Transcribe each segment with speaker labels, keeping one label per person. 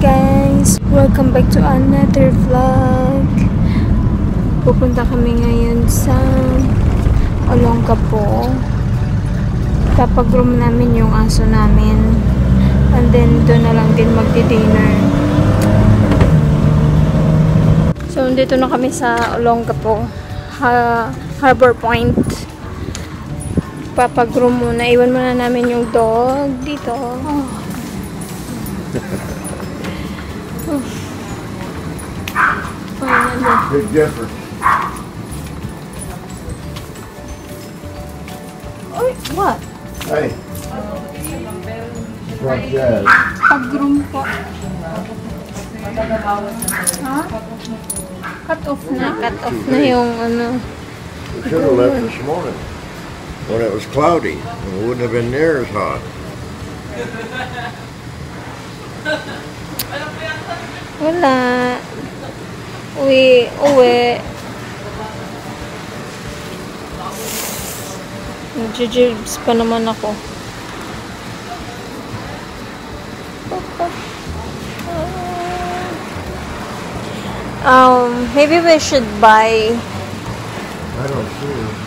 Speaker 1: guys! Welcome back to another vlog. Pupunta kami ngayon sa Olongapo. Papag-room namin yung aso namin. And then, doon na lang din magdi-dinner. So, dito na kami sa Olongapo. Ha Harbor Point. Papag-room muna. Iwan muna namin yung dog dito. Oh. Finally.
Speaker 2: Big difference.
Speaker 1: Oy, what?
Speaker 2: Hey. Front jazz.
Speaker 1: Pag-room po. Ha? Cut off na. Cut off na yung ano.
Speaker 2: We should have left this morning when it was cloudy. It wouldn't have been near as hot.
Speaker 1: Wala. Uwi. Uwi. Nag-jibs pa naman ako. Um, maybe we should buy
Speaker 2: I don't see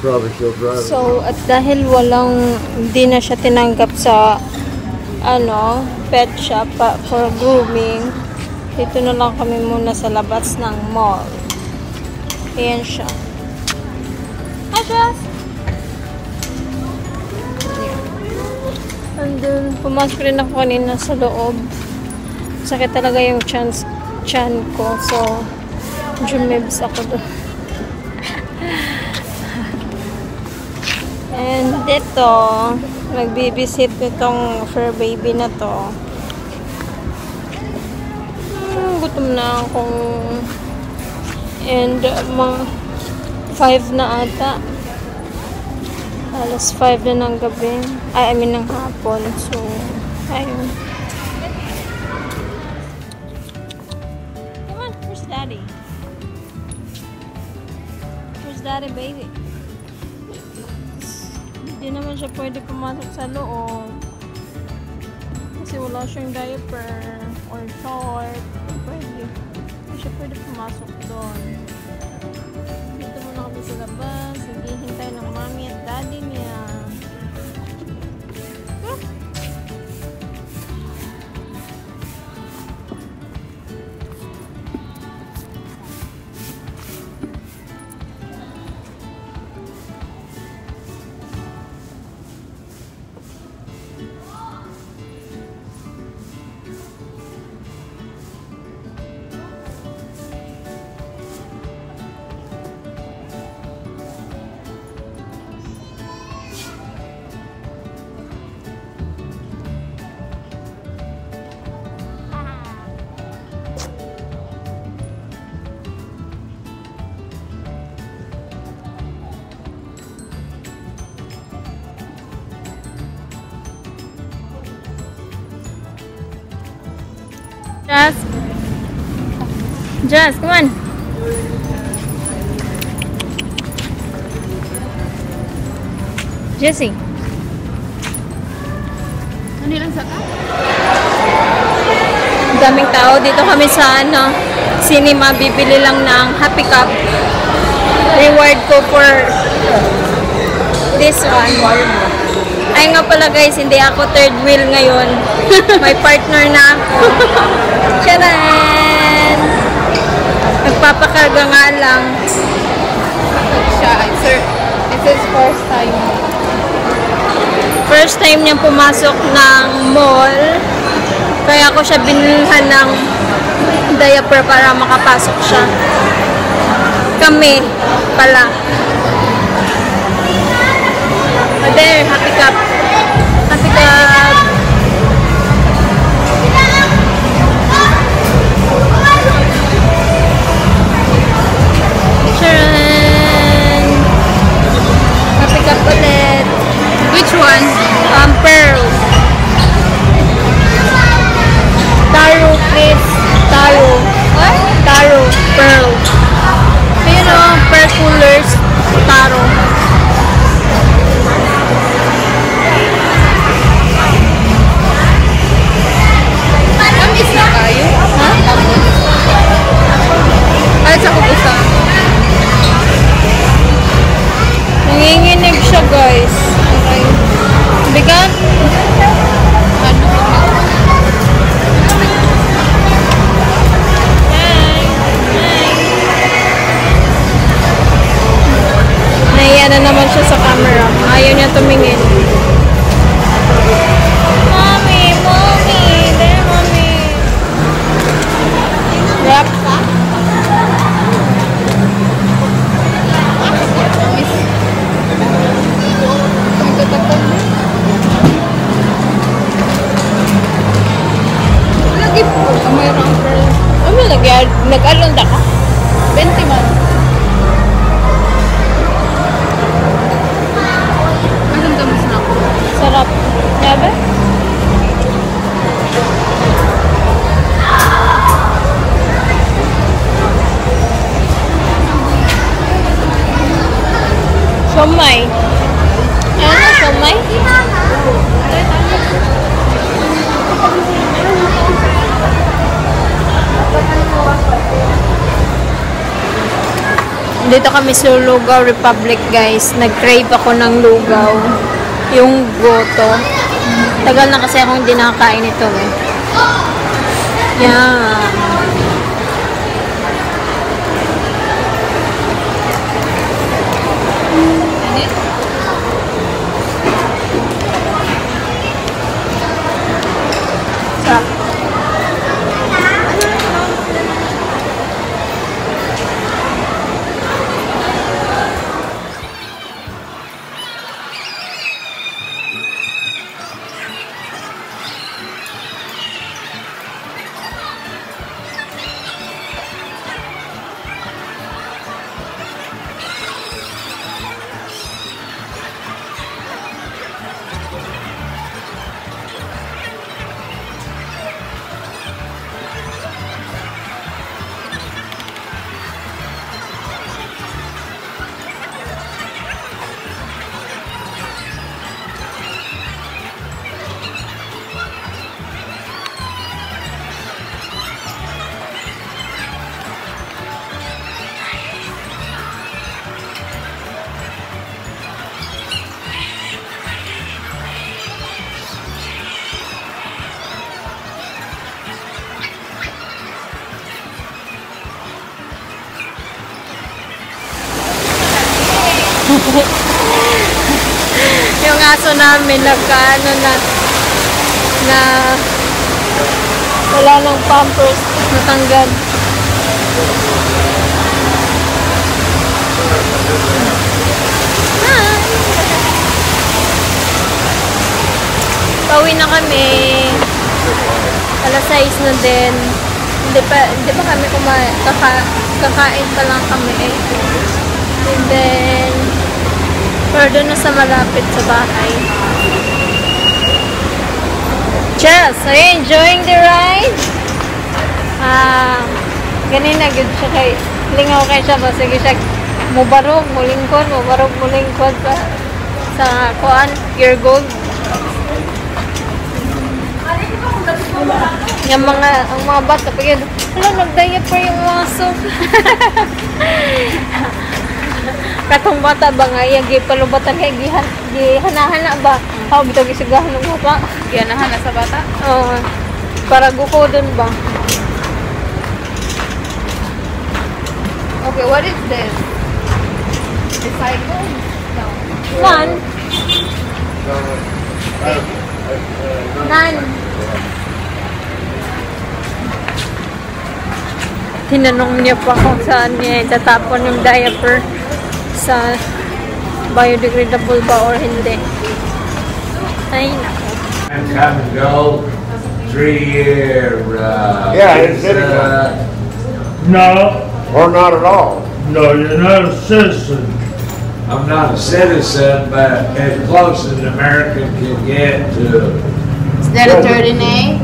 Speaker 2: probably still driving.
Speaker 1: So, at dahil walang, hindi na siya tinanggap sa, ano, pet shop pa, for grooming, dito na lang kami muna sa labas ng mall. Ayan siya. Hi, Jess! And then, pumasok rin ako kanina sa loob. Sakit talaga yung chance, chan ko. So, jumibs ako doon. And dito, nagbibisit nitong fur baby na to. Hmm, gutom na ako. And mga 5 na ata. Alas 5 na ng gabi. Ay, I mean ng hapon. So, ayun. Come on, where's daddy? Where's daddy, baby? Hindi naman siya pwede pumasok sa loob. Kasi wala siyang diaper or short. Pwede. Hindi siya pwede pumasok doon. Dito muna kami sa labas. Naghihintay ng mami at daddy niya. Jess. Jess, come on. Jessie.
Speaker 3: Ano lang sa ka?
Speaker 1: Daming tao. Dito kami sa ano, cinema. Bibili lang ng Happy Cup. Reward ko for this one. Ay nga pala guys, hindi ako third wheel ngayon. May partner na ako. Charan! Nagpapakarga nga lang.
Speaker 3: Siya, sir. This is first time.
Speaker 1: First time niyang pumasok ng mall. Kaya ko siya binilhan ng diaper para makapasok siya. Kami pala. Oh, there, happy cup. Happy Siomay. Ayan na, siomay. Dito kami sa Lugao Republic, guys. Nag-crave ako ng lugaw. Yung goto. Tagal na kasi akong dinakain ito, eh. Yan. Yeah. 您。Yung aso namin nagkaano na na wala ng pampers natanggal. Hi! Pauwi na kami. Alas 6 na din. Hindi pa hindi pa kami kumain. Kaka, kakain pa lang kami. Eh and then doon na sa malapit sa bahay. Chels, are you enjoying the ride? Ah, ganin na good siya kay lingaw kay siya ba sige siya mubarog mulingkod mubarog mulingkod sa sa kuan your gold yung mga ang mga bata pag yun wala nag-diaper yung aso katong bata ba nga iya gipalubatan kay gihan gihanahana ba how bitaw gisugahan ng bata
Speaker 3: Ganahan na sa bata.
Speaker 1: oo para gukodon ba
Speaker 3: Okay, what is this? Recycle? No.
Speaker 1: nan nan tinanong niya pa kung saan niya itatapon yung diaper sa biodegradable ba or hindi ay nako
Speaker 4: And come and go, three-year, uh.
Speaker 2: Yeah, it's
Speaker 4: visa.
Speaker 2: difficult.
Speaker 5: No,
Speaker 2: Or not at all.
Speaker 5: no, you're not a citizen.
Speaker 4: I'm not a citizen, but as close as an American can get to
Speaker 3: Is that a 13A?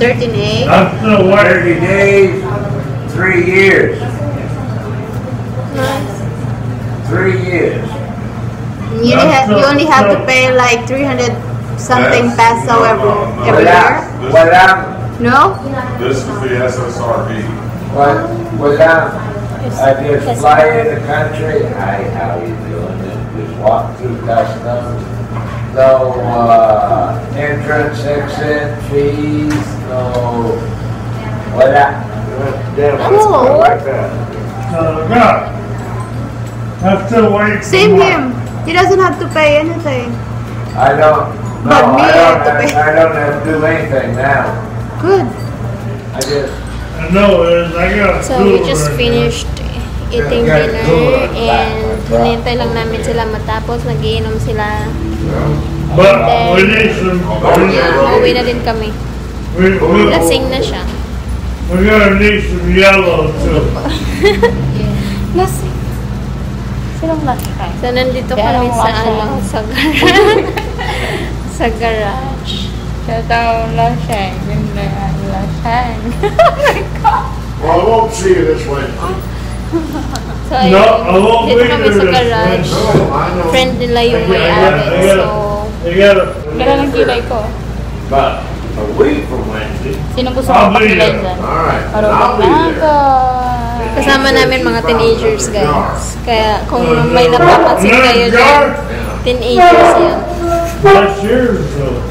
Speaker 3: 13A?
Speaker 5: I'm still
Speaker 4: thirty
Speaker 5: waiting.
Speaker 4: days, three years, three years.
Speaker 3: You only have, you only have to pay like 300 something peso every, every year?
Speaker 4: Without, without,
Speaker 3: No?
Speaker 6: This is the SSRB.
Speaker 4: What, without, I just fly in the country, hi, how you doing, and just walk through customs. No, uh, entrance, exit fees, no, without,
Speaker 2: Damn,
Speaker 3: Oh.
Speaker 2: Like that.
Speaker 5: Uh, no. Still waiting. for
Speaker 3: Same him. He doesn't have to pay anything.
Speaker 4: I don't, no,
Speaker 3: But me,
Speaker 4: I
Speaker 3: I
Speaker 4: don't,
Speaker 3: have to
Speaker 4: have-
Speaker 3: pay.
Speaker 4: I don't have to do anything now.
Speaker 3: Good.
Speaker 4: I just,
Speaker 5: I know I got
Speaker 1: So we just
Speaker 5: right
Speaker 1: finished eating
Speaker 4: Yeah,
Speaker 1: dinner and hinintay lang namin sila matapos. Nagiinom sila.
Speaker 5: there. But
Speaker 1: then-
Speaker 5: we need some, we,
Speaker 1: Yeah, uwi na din kami.
Speaker 5: we, we,
Speaker 1: Lasing na siya.
Speaker 5: we gotta need some yellow too.
Speaker 1: Lasing.
Speaker 3: Sinong time?
Speaker 1: So nandito
Speaker 3: Kaya
Speaker 1: kami sa
Speaker 3: siya.
Speaker 1: ano, sa garage. sa garage.
Speaker 3: Siya daw lasang. Yung lasang.
Speaker 2: Well, I won't see you this winter.
Speaker 1: So
Speaker 5: No,
Speaker 1: ayun,
Speaker 5: I won't
Speaker 1: dito
Speaker 5: be
Speaker 1: kami
Speaker 5: here
Speaker 1: sa
Speaker 5: this
Speaker 1: garage.
Speaker 2: No.
Speaker 1: Friend nila yung
Speaker 5: I
Speaker 1: may
Speaker 5: got- I
Speaker 1: ari.
Speaker 5: got-
Speaker 1: So,
Speaker 3: Ganun ang kilay ko.
Speaker 4: but
Speaker 2: a week from Wednesday.
Speaker 3: Sino gusto
Speaker 5: I'll
Speaker 3: mo
Speaker 5: be
Speaker 3: pakilay
Speaker 5: there.
Speaker 3: dyan?
Speaker 2: All right.
Speaker 3: Para
Speaker 2: I'll be there.
Speaker 1: Kasama namin mga teenagers, guys. Kaya kung may napapansin kayo dyan, teenagers yan.
Speaker 5: That's yours, though.